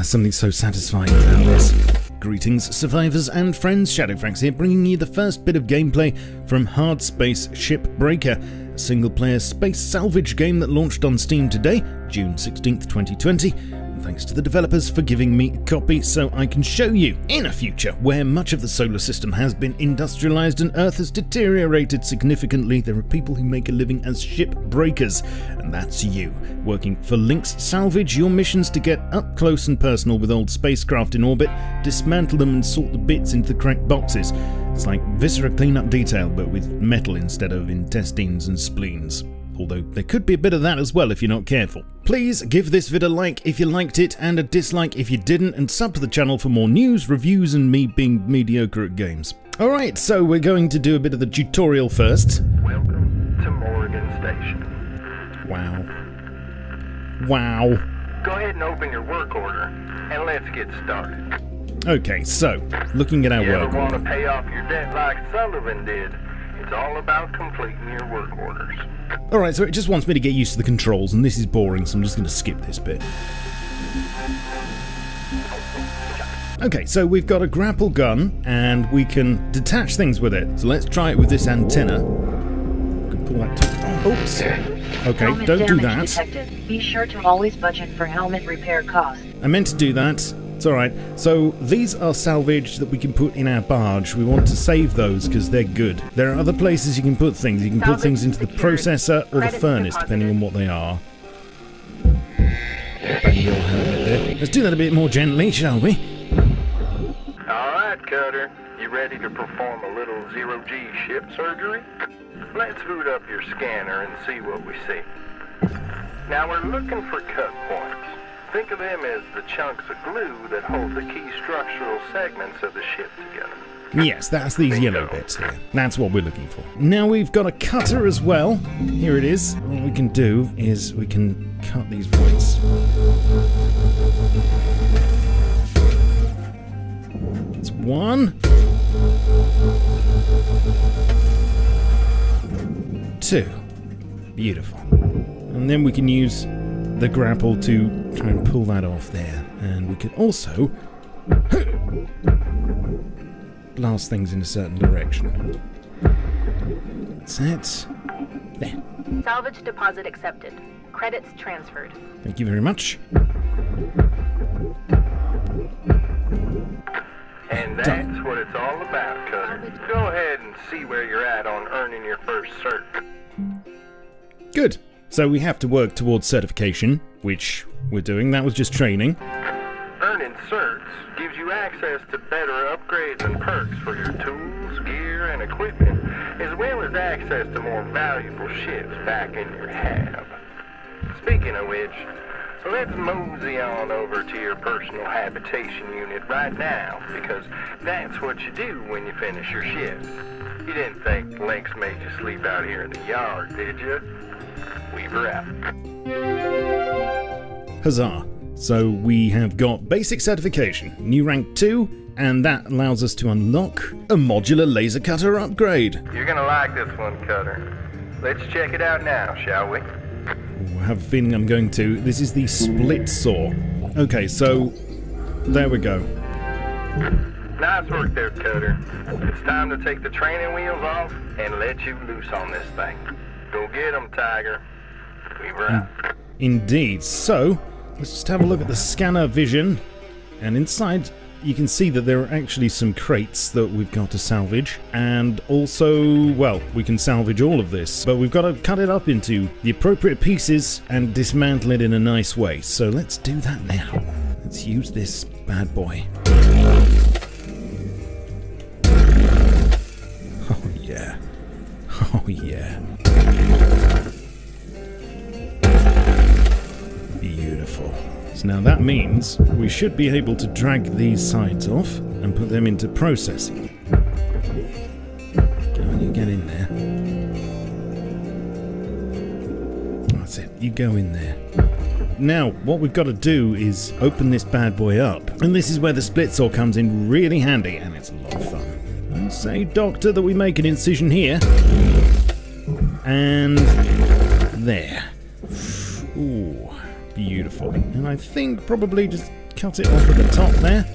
there's something so satisfying about this. Greetings, survivors and friends. Shadowfrax here, bringing you the first bit of gameplay from Hardspace Shipbreaker, a single player space salvage game that launched on Steam today, June 16th, 2020 thanks to the developers for giving me a copy so I can show you, in a future where much of the solar system has been industrialized and Earth has deteriorated significantly, there are people who make a living as ship breakers, and that's you, working for Lynx Salvage. Your mission's to get up close and personal with old spacecraft in orbit, dismantle them and sort the bits into the correct boxes. It's like Viscera cleanup detail, but with metal instead of intestines and spleens although there could be a bit of that as well if you're not careful. Please give this vid a like if you liked it and a dislike if you didn't and sub to the channel for more news, reviews and me being mediocre at games. Alright, so we're going to do a bit of the tutorial first. Welcome to Morgan Station. Wow. Wow. Go ahead and open your work order and let's get started. Okay, so, looking at our You work ever want to order. pay off your debt like Sullivan did? It's all about completing your work orders. Alright, so it just wants me to get used to the controls, and this is boring, so I'm just going to skip this bit. Okay, so we've got a grapple gun, and we can detach things with it. So let's try it with this antenna. We pull that. Oh, oops! Okay, Helmet don't do that. detected. Be sure to always budget for helmet repair costs. I meant to do that. It's alright. So these are salvaged that we can put in our barge. We want to save those because they're good. There are other places you can put things. You can put things into the processor or the furnace, deposited. depending on what they are. Bang your helmet there. Let's do that a bit more gently, shall we? All right, Cutter. You ready to perform a little zero-G ship surgery? Let's boot up your scanner and see what we see. Now we're looking for cut points. Think of them as the chunks of glue that hold the key structural segments of the ship together. Yes, that's these yellow bits here. That's what we're looking for. Now we've got a cutter as well. Here it is. What we can do is we can cut these points. That's one. Two. Beautiful. And then we can use the grapple to try and pull that off there. And we can also blast things in a certain direction. That's it. There. Salvage deposit accepted. Credits transferred. Thank you very much. And Done. that's what it's all about, Cutter. Go ahead and see where you're at on earning your first cert. Good. So we have to work towards certification, which we're doing. That was just training. Earning certs gives you access to better upgrades and perks for your tools, gear, and equipment, as well as access to more valuable ships back in your hab. Speaking of which, let's mosey on over to your personal habitation unit right now, because that's what you do when you finish your shift. You didn't think Lynx made you sleep out here in the yard, did you? Weaver out. Huzzah. So we have got basic certification, new rank 2, and that allows us to unlock a modular laser cutter upgrade. You're gonna like this one, Cutter. Let's check it out now, shall we? I have a feeling I'm going to. This is the split saw. Okay, so there we go. Nice work there, Cutter. It's time to take the training wheels off and let you loose on this thing. Go get 'em, Tiger. Weaver out. Indeed. So, let's just have a look at the scanner vision. And inside, you can see that there are actually some crates that we've got to salvage. And also, well, we can salvage all of this. But we've got to cut it up into the appropriate pieces and dismantle it in a nice way. So let's do that now. Let's use this bad boy. Oh, yeah. Oh, yeah. So now that means we should be able to drag these sides off and put them into processing. On, you get in there. That's it, you go in there. Now, what we've got to do is open this bad boy up. And this is where the split saw comes in really handy, and it's a lot of fun. I say, Doctor, that we make an incision here. And there. Ooh, Beautiful. And I think probably just cut it off at the top there.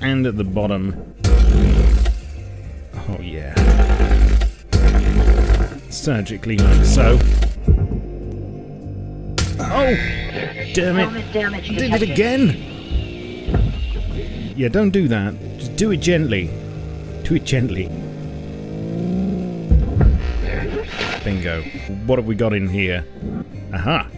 And at the bottom. Oh yeah. Surgically like so. Oh! Damn it! Did it again! Yeah, don't do that. Just do it gently. Do it gently. Bingo. What have we got in here? Aha!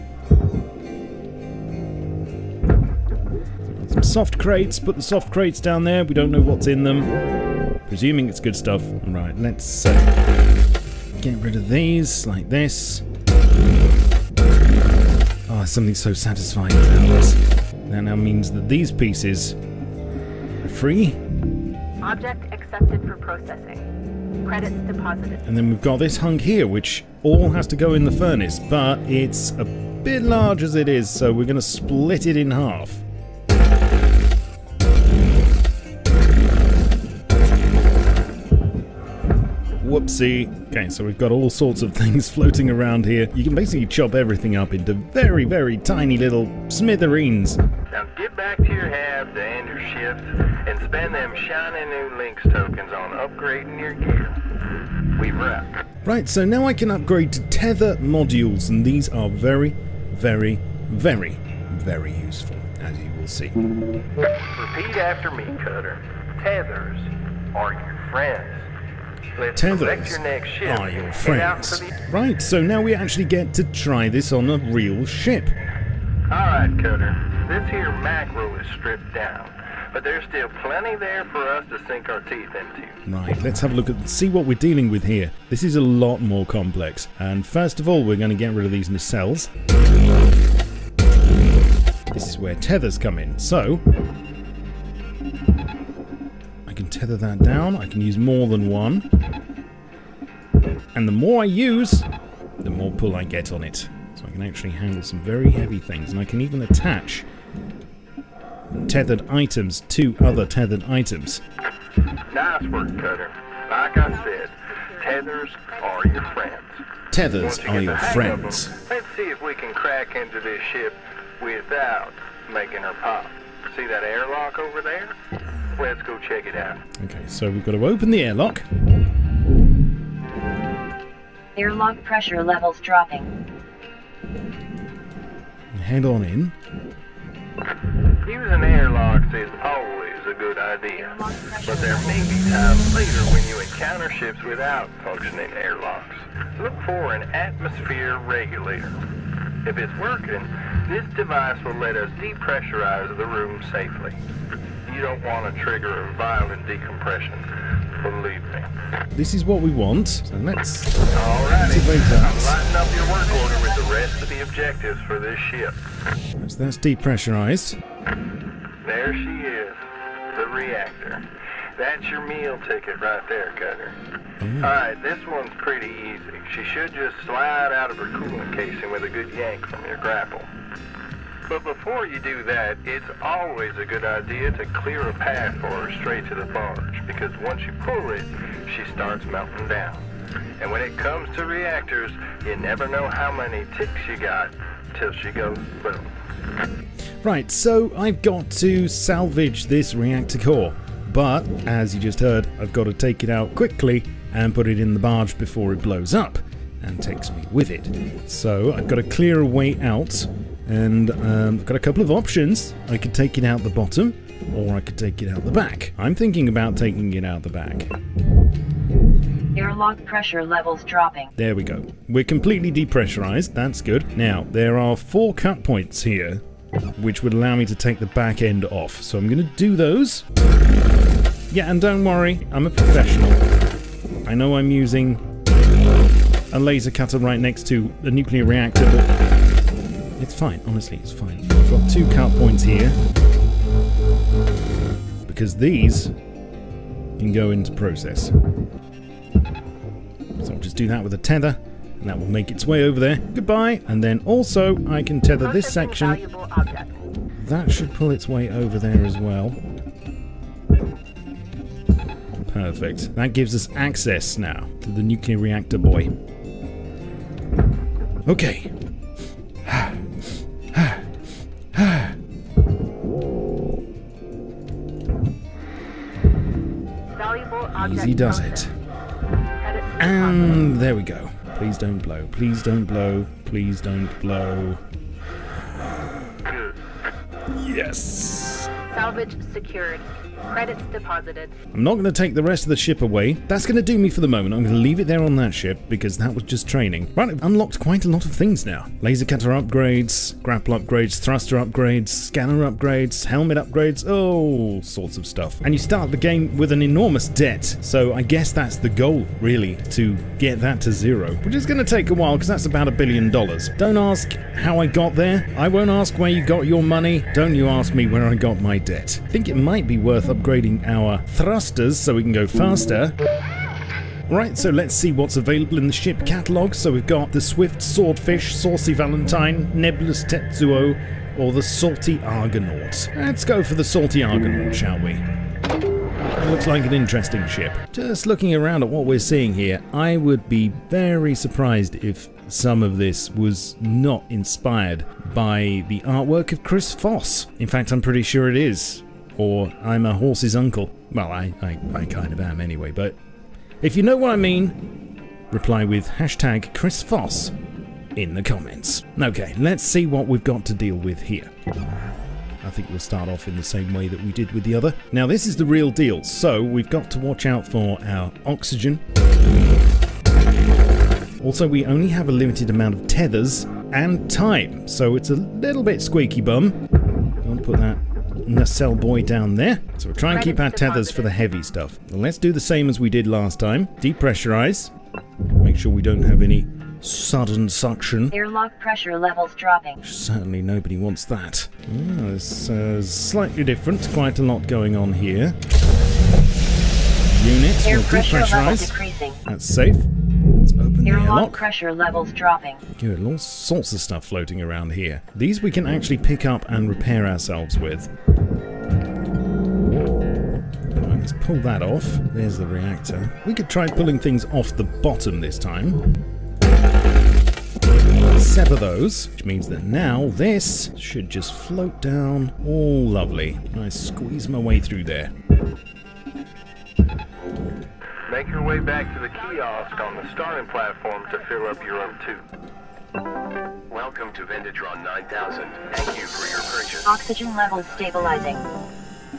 Soft crates. Put the soft crates down there. We don't know what's in them. Presuming it's good stuff. Right, let's uh, get rid of these like this. Oh, something so satisfying. That now means that these pieces are free. Object accepted for processing. Credits deposited. And then we've got this hunk here, which all has to go in the furnace, but it's a bit large as it is, so we're going to split it in half. Whoopsie. Okay, so we've got all sorts of things floating around here. You can basically chop everything up into very, very tiny little smithereens. Now get back to your hab to end your shift and spend them shiny new Lynx tokens on upgrading your gear. We wrap. Right, so now I can upgrade to tether modules, and these are very, very, very, very useful, as you will see. Repeat after me, Cutter. Tethers are your friends. Tethers your are your friends. Right, so now we actually get to try this on a real ship. Alright, Cutter. This here Mackerel is stripped down, but there's still plenty there for us to sink our teeth into. Right, let's have a look at see what we're dealing with here. This is a lot more complex. And first of all, we're going to get rid of these nacelles. This is where tethers come in. So, tether that down. I can use more than one. And the more I use, the more pull I get on it. So I can actually handle some very heavy things. And I can even attach tethered items to other tethered items. Nice work, Cutter. Like I said, tethers are your friends. Tethers are your friends. of 'em, let's see if we can crack into this ship without making her pop. See that airlock over there? Let's go check it out. Okay, so we've got to open the airlock. Airlock pressure levels dropping. and Head on in. Using airlocks is always a good idea, but there may be times later when you encounter ships without functioning airlocks. Look for an atmosphere regulator. If it's working, this device will let us depressurize the room safely. You don't want to trigger a violent decompression, believe me. This is what we want. So let's. Activate that. I'm lighting up your work order with the rest of the objectives for this ship. That's, that's depressurized. There she is, the reactor. That's your meal ticket right there, Cutter. Mm. Alright, this one's pretty easy. She should just slide out of her coolant casing with a good yank from your grapple. But before you do that, it's always a good idea to clear a path for her straight to the barge, because once you pull it, she starts melting down. And when it comes to reactors, you never know how many ticks you got till she goes boom. Right, so I've got to salvage this reactor core. But, as you just heard, I've got to take it out quickly and put it in the barge before it blows up and takes me with it. So I've got to clear a way out, and um, I've got a couple of options. I could take it out the bottom, or I could take it out the back. I'm thinking about taking it out the back. Airlock pressure levels dropping. There we go. We're completely depressurized. That's good. Now, there are four cut points here, which would allow me to take the back end off. So I'm going to do those. Yeah, and don't worry, I'm a professional. I know I'm using a laser cutter right next to a nuclear reactor, but it's fine. Honestly, it's fine. I've got two cut points here. Because these can go into process. So I'll just do that with a tether, and that will make its way over there. Goodbye. And then also, I can tether this section. That should pull its way over there as well. Perfect. That gives us access now to the nuclear reactor boy. Okay. Object Easy does it. processed. Credits deposited. And there we go. Please don't blow. Please don't blow. Please don't blow. Yes. Salvage secured. Credits deposited. I'm not going to take the rest of the ship away. That's going to do me for the moment. I'm going to leave it there on that ship because that was just training. Right, I've unlocked quite a lot of things now. Laser cutter upgrades, grapple upgrades, thruster upgrades, scanner upgrades, helmet upgrades, all sorts of stuff. And you start the game with an enormous debt. So I guess that's the goal, really, to get that to zero. Which is going to take a while because that's about a billion dollars. Don't ask how I got there. I won't ask where you got your money. Don't you ask me where I got my debt. I think it might be worth upgrading our thrusters so we can go faster. Right, so let's see what's available in the ship catalogue. So we've got the Swift Swordfish, Saucy Valentine, Nebulous Tetsuo, or the Salty Argonaut. Let's go for the Salty Argonaut, shall we? It looks like an interesting ship. Just looking around at what we're seeing here, I would be very surprised if some of this was not inspired by the artwork of Chris Foss. In fact, I'm pretty sure it is. Or I'm a horse's uncle. Well, I, I, I kind of am anyway, but if you know what I mean, reply with hashtag Chris Foss in the comments. Okay, let's see what we've got to deal with here. I think we'll start off in the same way that we did with the other. Now, this is the real deal, so we've got to watch out for our oxygen. Also, we only have a limited amount of tethers and time, so it's a little bit squeaky bum. I'll put that nacelle boy down there. So we'll try and keep our tethers for the heavy stuff. Now let's do the same as we did last time. Depressurize. Make sure we don't have any sudden suction. Airlock pressure levels dropping. Certainly nobody wants that. Ah, it's uh, slightly different. Quite a lot going on here. Units Air will depressurize. That's safe. Let's open the Airlock airlock. pressure levels dropping. Good, all sorts of stuff floating around here. These we can actually pick up and repair ourselves with. Right, let's pull that off. There's the reactor. We could try pulling things off the bottom this time. Sever those, which means that now this should just float down all lovely. I squeeze my way through there. Make your way back to the kiosk on the starting platform to fill up your own tube. Welcome to Venditron 9000. Thank you for your purchase. Oxygen levels stabilizing.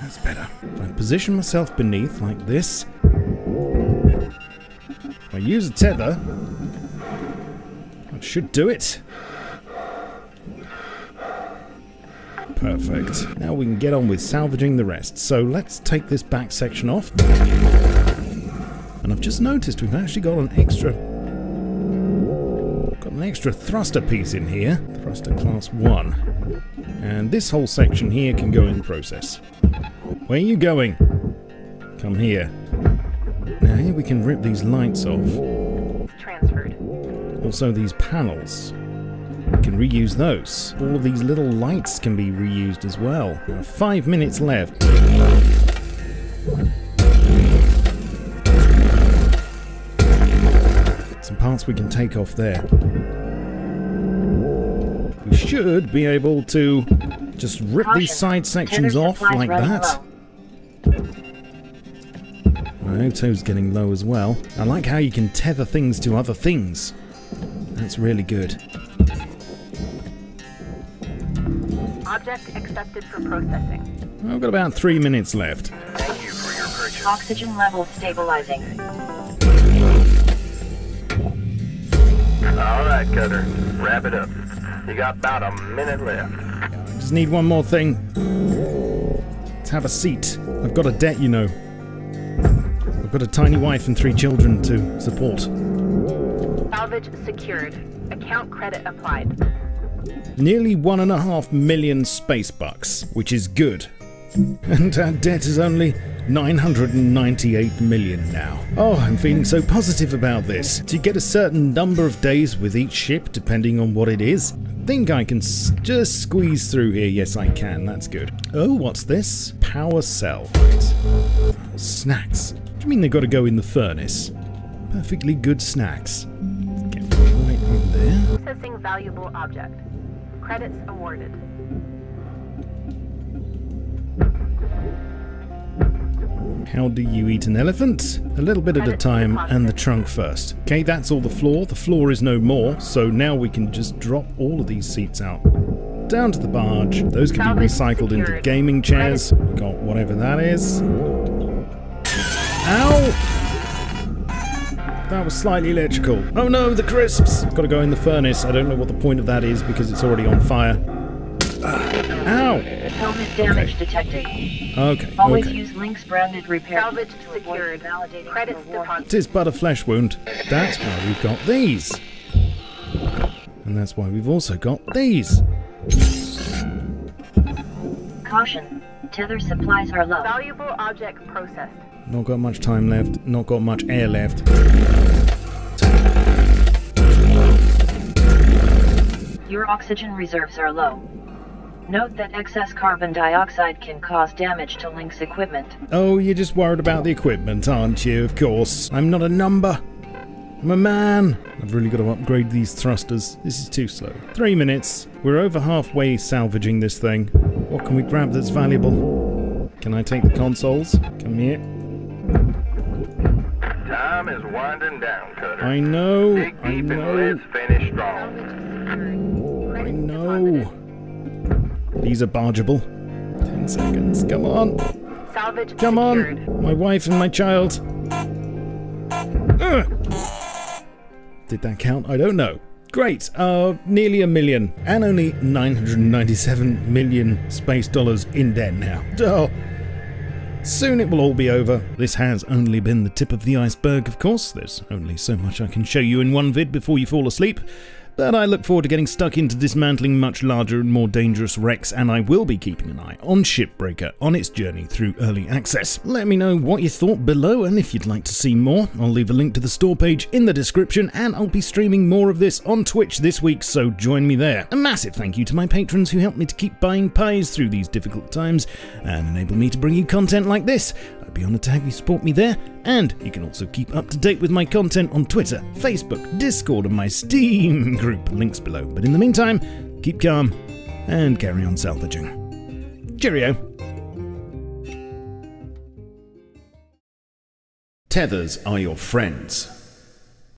That's better. If I position myself beneath like this, I use a tether, that should do it. Perfect. Now we can get on with salvaging the rest. So let's take this back section off. And I've just noticed we've actually got an extra got an extra thruster piece in here. Thruster class 1. And this whole section here can go in process. Where are you going? Come here. Now here we can rip these lights off. Transferred. Also these panels. We can reuse those. All of these little lights can be reused as well. Five minutes left. Some parts we can take off there. We should be able to just rip these side sections Tether off like that. low. My O2's getting low as well. I like how you can tether things to other things. That's really good. Object accepted for processing. I've got about three minutes left. Thank you for your purchase. Oxygen levels stabilizing. All right, Cutter. Wrap it up. You got about a minute left. I just need one more thing. Let's have a seat. I've got a debt, you know. I've got a tiny wife and three children to support. Salvage secured. Account credit applied. Nearly one and a half million space bucks, which is good. And our debt is only 998 million now. Oh, I'm feeling so positive about this. You get a certain number of days with each ship, depending on what it is? I think I can s- just squeeze through here. Yes, I can. That's good. Oh, what's this? Power cell. Right. Snacks. Do you mean they've got to go in the furnace? Perfectly good snacks. Get right in there. Processing valuable object. Credits awarded. How do you eat an elephant? A little bit at a time, and the trunk first. Okay, that's all the floor. The floor is no more, so now we can just drop all of these seats out. Down to the barge. Those can be recycled into gaming chairs. Got whatever that is. Ow! That was slightly electrical. Oh no, the crisps! Gotta go in the furnace. I don't know what the point of that is because it's already on fire. Ow! Helmet damage detected. Okay, Always okay. use Lynx branded repair Salvage kits to avoid secured. invalidating Credits reward. deposited. It is but a flesh wound. That's why we've got these. And that's why we've also got these. Caution. Tether supplies are low. Valuable object processed. Not got much time left, not got much air left. Your oxygen reserves are low. Note that excess carbon dioxide can cause damage to Lynx equipment. Oh, you're just worried about the equipment, aren't you? Of course. I'm not a number. I'm a man. I've really got to upgrade these thrusters. This is too slow. Three minutes. We're over halfway salvaging this thing. What can we grab that's valuable? Can I take the consoles? Come here. Time is winding down, Cutter. I know. Dig I deep and know. let's finish strong. I know. These are bargeable. Ten seconds. Come on. Salvage Come secured. on. My wife and my child. Ugh. Did that count? I don't know. Great. Uh, nearly a million. And only 997 million space dollars in debt now. Oh. Soon it will all be over. This has only been the tip of the iceberg, of course. There's only so much I can show you in one vid before you fall asleep. But I look forward to getting stuck into dismantling much larger and more dangerous wrecks, and I will be keeping an eye on Shipbreaker on its journey through early access. Let me know what you thought below, and if you'd like to see more, I'll leave a link to the store page in the description, and I'll be streaming more of this on Twitch this week, so join me there. A massive thank you to my patrons who help me to keep buying pies through these difficult times and enable me to bring you content like this. Be honoured to have you support me there, and you can also keep up to date with my content on Twitter, Facebook, Discord, and my Steam group. Links below. But in the meantime, keep calm and carry on salvaging. Cheerio. Tethers are your friends.